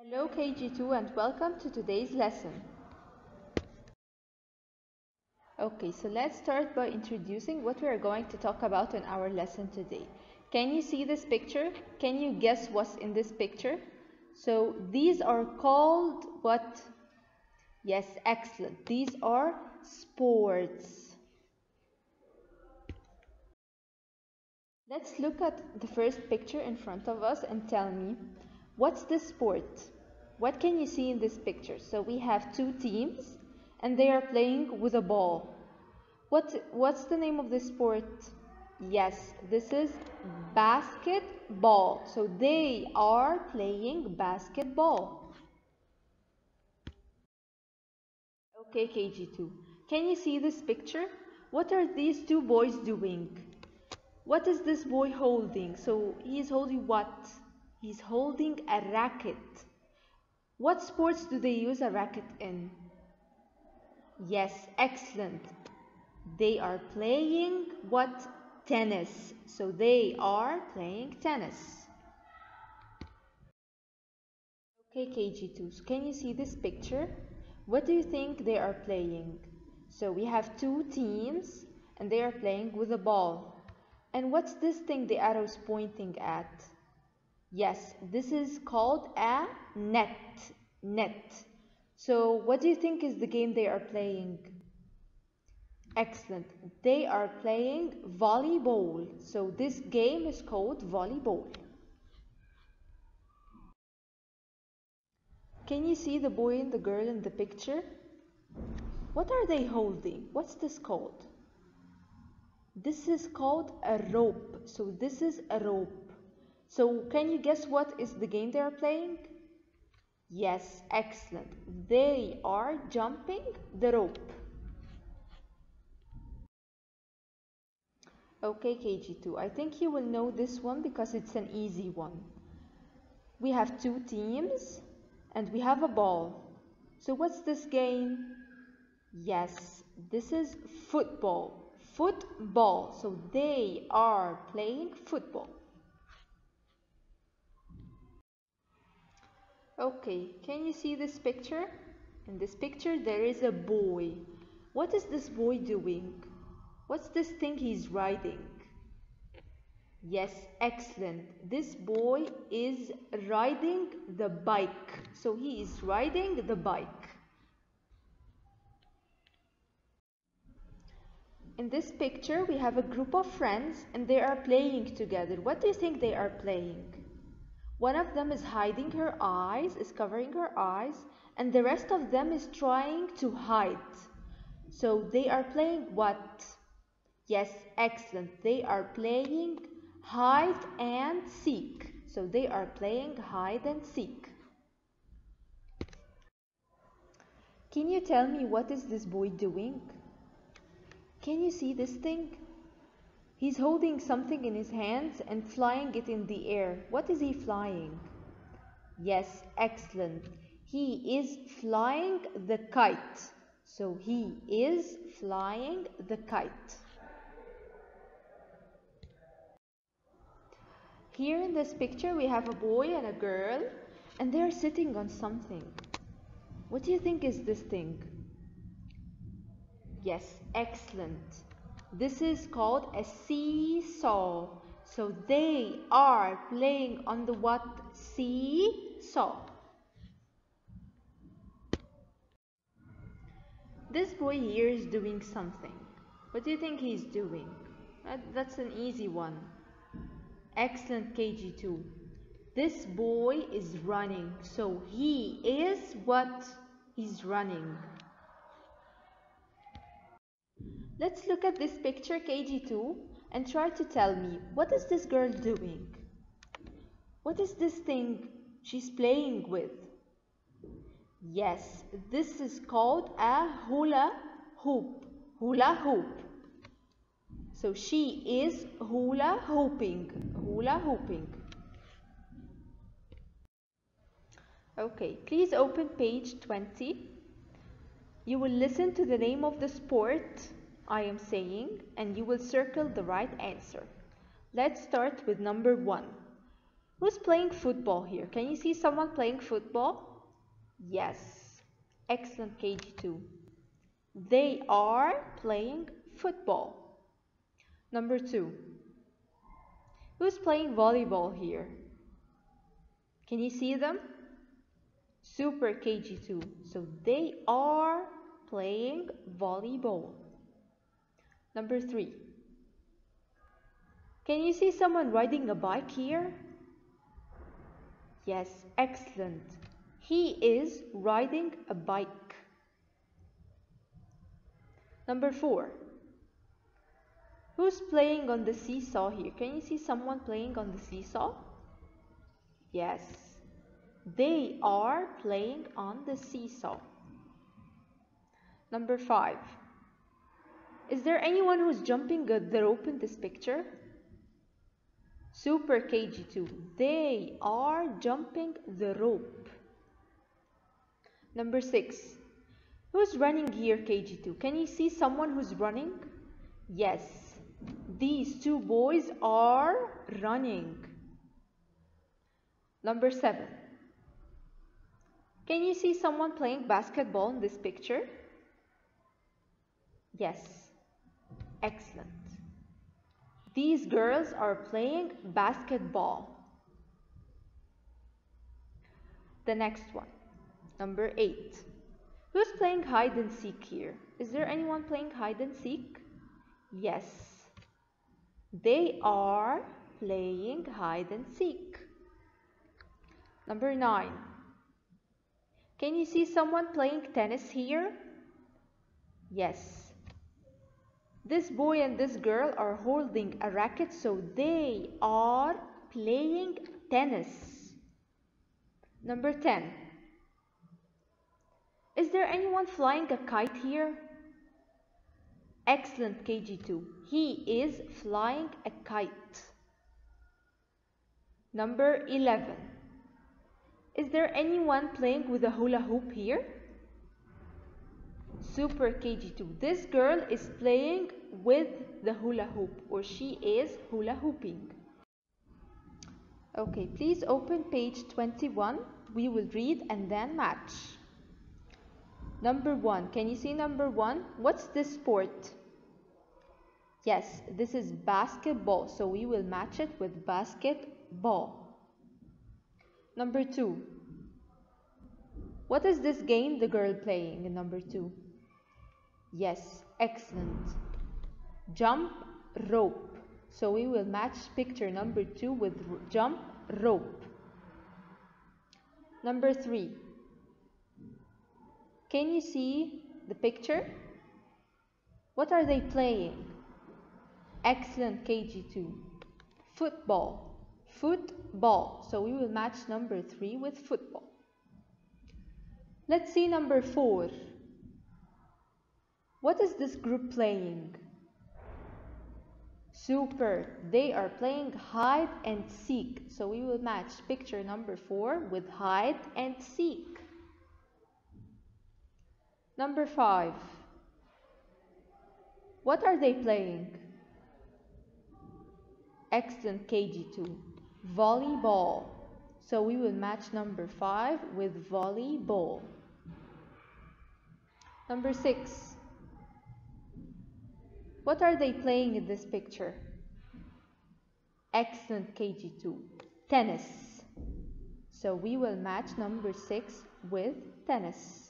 Hello KG2 and welcome to today's lesson. Okay, so let's start by introducing what we are going to talk about in our lesson today. Can you see this picture? Can you guess what's in this picture? So these are called what? Yes, excellent. These are sports. Let's look at the first picture in front of us and tell me what's the sport? What can you see in this picture? So we have two teams and they are playing with a ball. What what's the name of this sport? Yes, this is basketball. So they are playing basketball. Okay, KG2. Can you see this picture? What are these two boys doing? What is this boy holding? So he is holding what? He's holding a racket. What sports do they use a racket in? Yes, excellent. They are playing what? Tennis. So they are playing tennis. Okay, KG2. So can you see this picture? What do you think they are playing? So we have two teams and they are playing with a ball. And what's this thing the arrow is pointing at? Yes, this is called a net. Net. So what do you think is the game they are playing? Excellent. They are playing volleyball. So this game is called volleyball. Can you see the boy and the girl in the picture? What are they holding? What's this called? This is called a rope. So this is a rope. So can you guess what is the game they are playing? Yes, excellent. They are jumping the rope. Okay, KG2. I think you will know this one because it's an easy one. We have two teams and we have a ball. So what's this game? Yes, this is football. Football. So they are playing football. Okay, can you see this picture? In this picture there is a boy. What is this boy doing? What's this thing he's riding? Yes, excellent. This boy is riding the bike. So he is riding the bike. In this picture we have a group of friends and they are playing together. What do you think they are playing? One of them is hiding her eyes, is covering her eyes, and the rest of them is trying to hide. So they are playing what? Yes, excellent. They are playing hide and seek. So they are playing hide and seek. Can you tell me what is this boy doing? Can you see this thing? He's holding something in his hands and flying it in the air. What is he flying? Yes, excellent. He is flying the kite. So he is flying the kite. Here in this picture we have a boy and a girl and they are sitting on something. What do you think is this thing? Yes, excellent. This is called a seesaw. So they are playing on the what? Seesaw. This boy here is doing something. What do you think he's doing? That, that's an easy one. Excellent KG2. This boy is running. So he is what? He's running. Let's look at this picture KG2 and try to tell me what is this girl doing? What is this thing she's playing with? Yes, this is called a hula hoop. Hula hoop. So she is hula hooping. Hula hooping. Okay, please open page 20. You will listen to the name of the sport I am saying and you will circle the right answer. Let's start with number one. Who's playing football here? Can you see someone playing football? Yes. Excellent KG2. They are playing football. Number two. Who's playing volleyball here? Can you see them? Super KG2. So they are playing volleyball. Number three. Can you see someone riding a bike here? Yes, excellent. He is riding a bike. Number four. Who's playing on the seesaw here? Can you see someone playing on the seesaw? Yes. They are playing on the seesaw. Number five. Is there anyone who's jumping the rope in this picture? Super KG2. They are jumping the rope. Number six. Who's running here, KG2? Can you see someone who's running? Yes. These two boys are running. Number seven. Can you see someone playing basketball in this picture? Yes. Excellent. These girls are playing basketball. The next one, number eight. Who's playing hide and seek here? Is there anyone playing hide and seek? Yes. They are playing hide and seek. Number nine. Can you see someone playing tennis here? Yes. This boy and this girl are holding a racket, so they are playing tennis. Number 10. Is there anyone flying a kite here? Excellent KG2. He is flying a kite. Number 11. Is there anyone playing with a hula hoop here? Super KG2. This girl is playing with the hula hoop or she is hula hooping. Okay, please open page 21. We will read and then match. Number one, can you see number one? What's this sport? Yes, this is basketball, so we will match it with basketball. Number two, what is this game the girl playing in number two? Yes, excellent. Jump rope. So we will match picture number two with jump rope. Number three. Can you see the picture? What are they playing? Excellent KG2. Football. Football. So we will match number three with football. Let's see number four. What is this group playing? Super. They are playing hide and seek. So we will match picture number four with hide and seek. Number five. What are they playing? Excellent KG2. Volleyball. So we will match number five with volleyball. Number six. What are they playing in this picture? Excellent KG2. Tennis. So we will match number 6 with tennis.